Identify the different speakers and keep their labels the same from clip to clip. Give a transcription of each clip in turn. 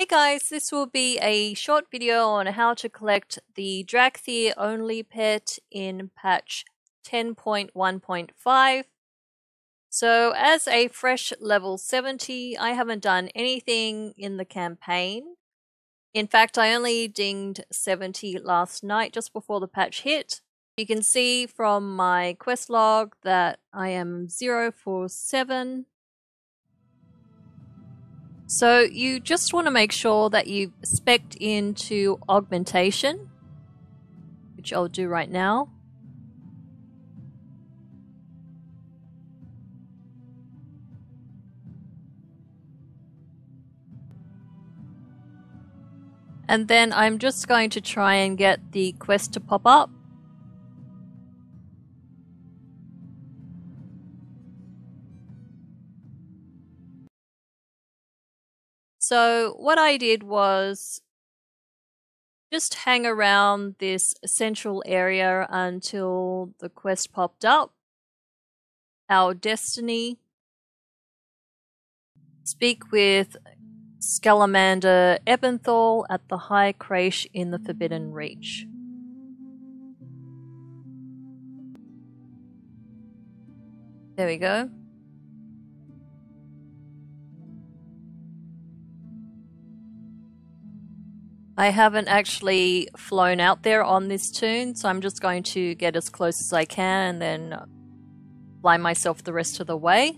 Speaker 1: Hey guys, this will be a short video on how to collect the Dracthyr only pet in patch 10.1.5. So as a fresh level 70, I haven't done anything in the campaign. In fact, I only dinged 70 last night just before the patch hit. You can see from my quest log that I am 0 for 7 so you just want to make sure that you spec into augmentation, which I'll do right now. And then I'm just going to try and get the quest to pop up. So what I did was just hang around this central area until the quest popped up. Our destiny. Speak with Scalecommander Emberthal at the High Creche in the Forbidden Reach. There we go. I haven't actually flown out there on this tune, so I'm just going to get as close as I can and then fly myself the rest of the way.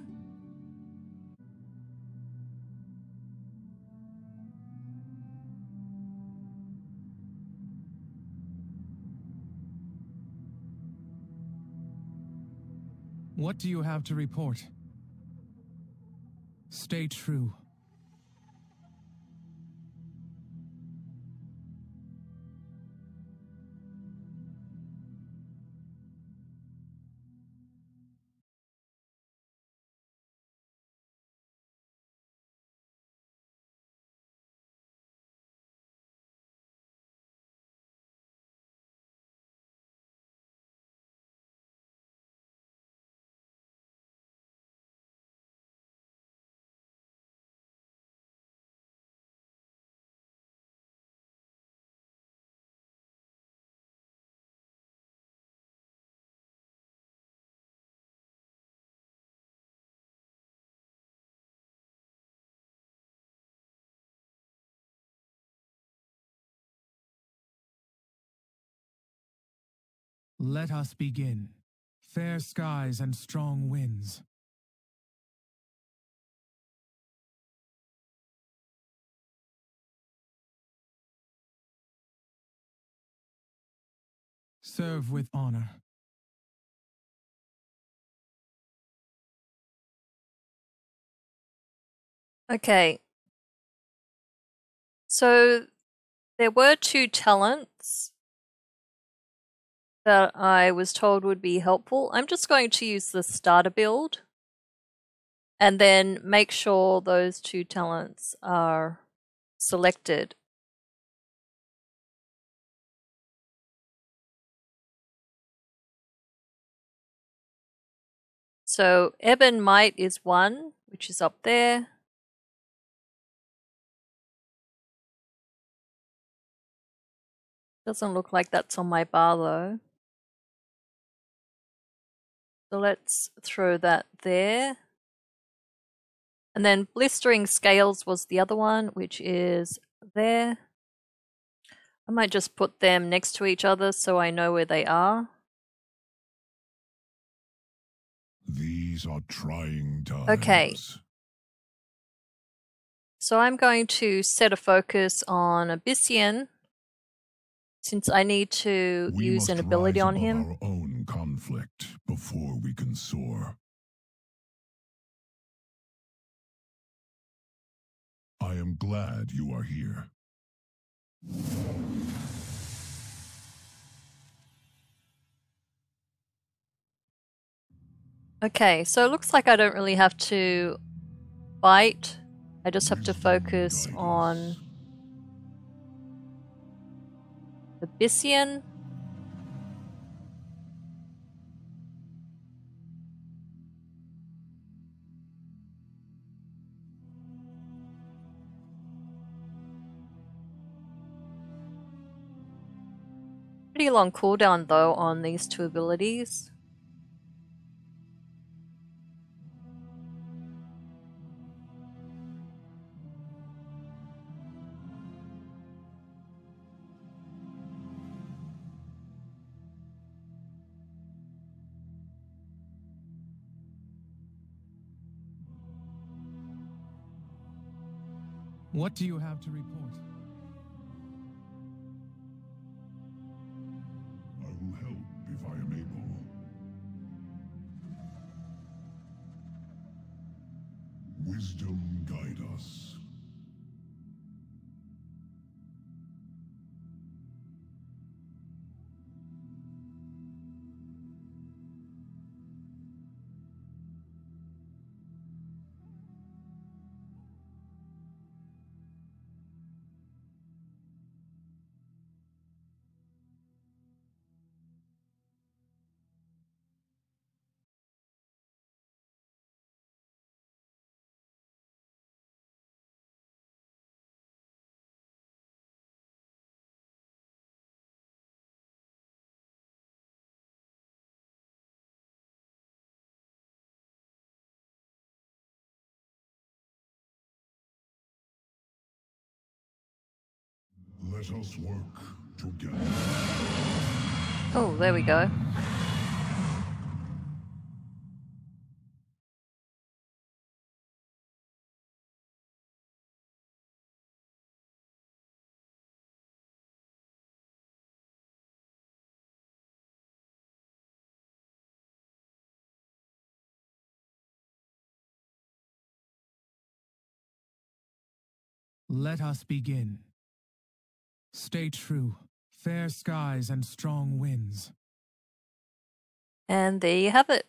Speaker 2: What do you have to report? Stay true. Let us begin. Fair skies and strong winds. Serve with honor.
Speaker 1: Okay. So there were two talents that I was told would be helpful. I'm just going to use the starter build and then make sure those two talents are selected. So Ebon Might is one, which is up there. Doesn't look like that's on my bar though. So let's throw that there. And then blistering scales was the other one, which is there. I might just put them next to each other so I know where they are.
Speaker 3: These are trying times.
Speaker 1: Okay. So I'm going to set a focus on Ebyssian since I need to
Speaker 3: we
Speaker 1: use an ability on him.
Speaker 3: Conflict before we can soar. I am glad you are here.
Speaker 1: Okay, so it looks like I don't really have to fight. I just have to focus on the Ebyssian. Pretty long cooldown though on these two abilities.
Speaker 2: What do you have to report?
Speaker 3: Wisdom guide us. Let us work together.
Speaker 1: Oh, there we go.
Speaker 2: Let us begin. Stay true. Fair skies and strong winds.
Speaker 1: And there you have it.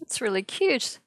Speaker 1: It's really cute.